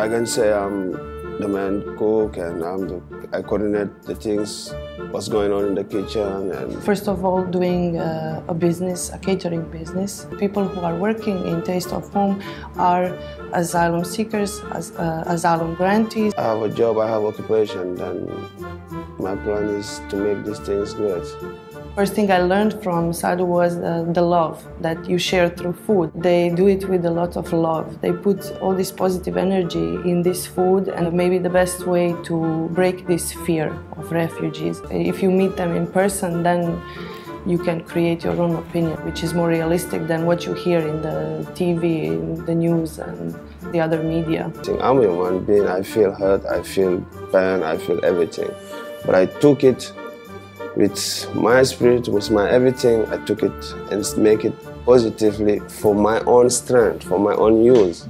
I can say I'm the main cook and I'm the, I coordinate the things, what's going on in the kitchen. And First of all, doing uh, a business, a catering business. People who are working in Taste of Home are asylum seekers, as, uh, asylum grantees. I have a job, I have occupation, and my plan is to make these things great. First thing I learned from Sadou was uh, the love that you share through food. They do it with a lot of love. They put all this positive energy in this food, and maybe the best way to break this fear of refugees. If you meet them in person, then you can create your own opinion, which is more realistic than what you hear in the TV, in the news, and the other media. I'm a human being, I feel hurt, I feel pain, I feel everything. But I took it with my spirit, with my everything, I took it and make it positively for my own strength, for my own use.